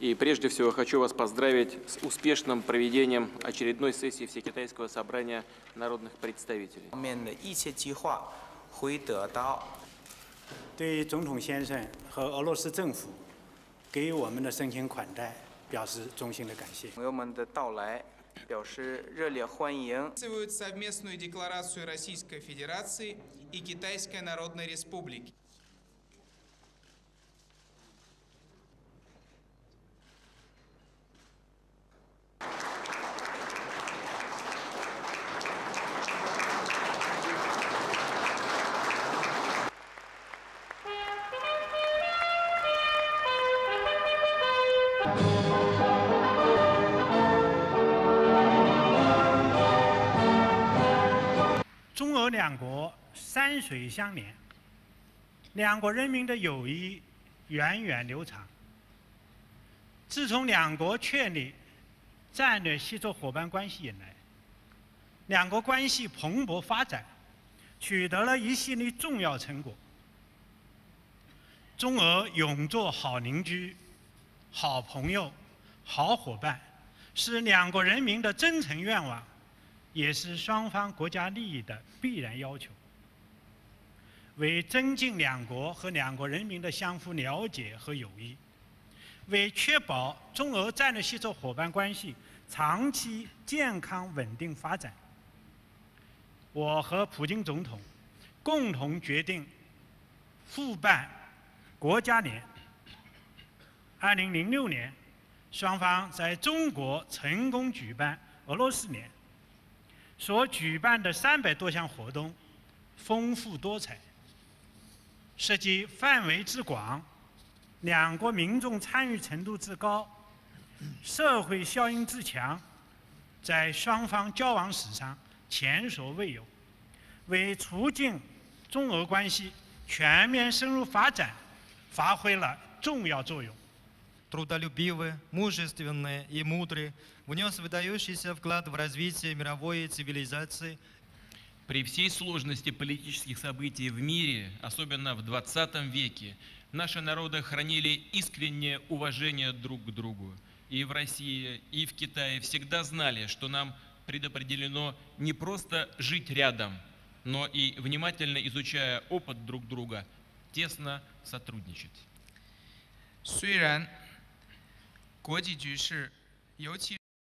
И прежде всего хочу вас поздравить с успешным проведением очередной сессии Всекитайского собрания народных представителей. 方面的一切计划会得到对总统先生和俄罗斯政府给予我们的盛情款待表示衷心的感谢。朋友们的到来，表示热烈欢迎。 подписывают совместную декларацию Российской Федерации и Китайской Народной Республики. 中俄两国山水相连，两国人民的友谊源远流长。自从两国确立战略协作伙伴关系以来，两国关系蓬勃发展，取得了一系列重要成果。中俄永做好邻居、好朋友、好伙伴，是两国人民的真诚愿望。也是双方国家利益的必然要求。为增进两国和两国人民的相互了解和友谊，为确保中俄战略合作伙伴关系长期健康稳定发展，我和普京总统共同决定复办国家年。二零零六年，双方在中国成功举办俄罗斯年。所举办的三百多项活动，丰富多彩，涉及范围之广，两国民众参与程度之高，社会效应之强，在双方交往史上前所未有，为促进中俄关系全面深入发展发挥了重要作用。Трудолюбивый, мужественный и мудрый, внес выдающийся вклад в развитие мировой цивилизации. При всей сложности политических событий в мире, особенно в 20 веке, наши народы хранили искреннее уважение друг к другу. И в России, и в Китае всегда знали, что нам предопределено не просто жить рядом, но и, внимательно изучая опыт друг друга, тесно сотрудничать. 虽然国际局势，尤其